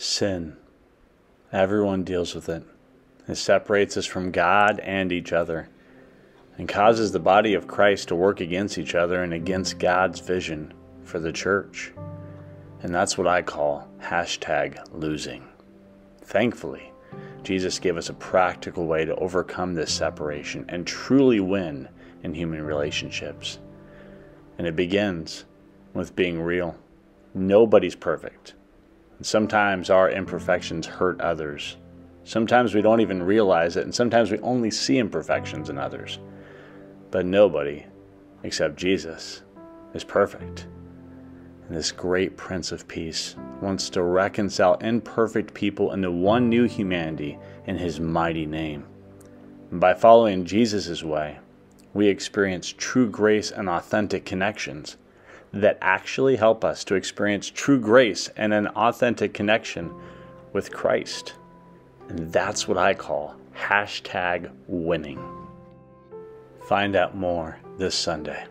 Sin. Everyone deals with it. It separates us from God and each other and causes the body of Christ to work against each other and against God's vision for the church. And that's what I call hashtag losing. Thankfully, Jesus gave us a practical way to overcome this separation and truly win in human relationships. And it begins with being real. Nobody's perfect. Sometimes our imperfections hurt others. Sometimes we don't even realize it, and sometimes we only see imperfections in others. But nobody, except Jesus, is perfect. And this great Prince of Peace wants to reconcile imperfect people into one new humanity in his mighty name. And by following Jesus' way, we experience true grace and authentic connections that actually help us to experience true grace and an authentic connection with Christ. And that's what I call hashtag winning. Find out more this Sunday.